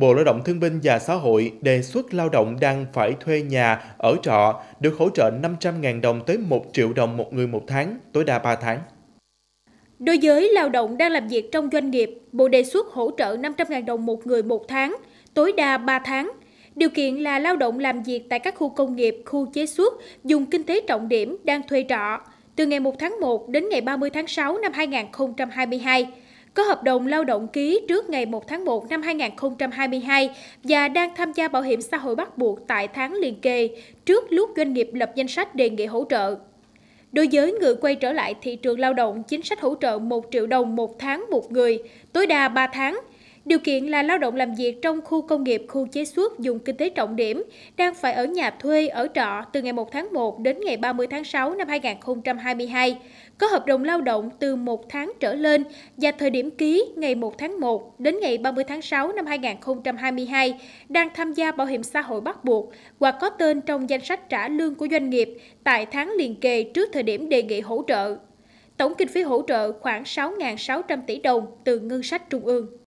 Bộ Lao động Thương binh và Xã hội đề xuất lao động đang phải thuê nhà, ở trọ được hỗ trợ 500.000 đồng tới 1 triệu đồng một người một tháng, tối đa 3 tháng. Đối với lao động đang làm việc trong doanh nghiệp, Bộ đề xuất hỗ trợ 500.000 đồng một người một tháng, tối đa 3 tháng. Điều kiện là lao động làm việc tại các khu công nghiệp, khu chế xuất, dùng kinh tế trọng điểm đang thuê trọ từ ngày 1 tháng 1 đến ngày 30 tháng 6 năm 2022 có hợp đồng lao động ký trước ngày 1 tháng 1 năm 2022 và đang tham gia bảo hiểm xã hội bắt buộc tại tháng liền kề trước lúc doanh nghiệp lập danh sách đề nghị hỗ trợ. Đối với người quay trở lại thị trường lao động, chính sách hỗ trợ 1 triệu đồng một tháng một người, tối đa 3 tháng – Điều kiện là lao động làm việc trong khu công nghiệp, khu chế xuất dùng kinh tế trọng điểm, đang phải ở nhà thuê, ở trọ từ ngày 1 tháng 1 đến ngày 30 tháng 6 năm 2022, có hợp đồng lao động từ 1 tháng trở lên và thời điểm ký ngày 1 tháng 1 đến ngày 30 tháng 6 năm 2022 đang tham gia bảo hiểm xã hội bắt buộc hoặc có tên trong danh sách trả lương của doanh nghiệp tại tháng liền kề trước thời điểm đề nghị hỗ trợ. Tổng kinh phí hỗ trợ khoảng 6.600 tỷ đồng từ ngân sách trung ương.